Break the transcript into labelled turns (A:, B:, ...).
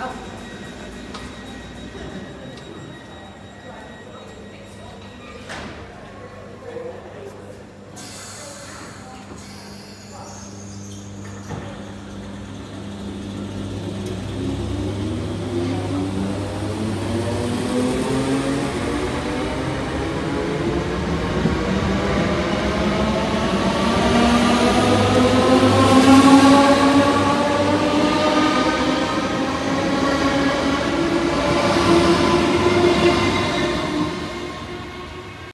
A: 아,